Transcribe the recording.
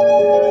Música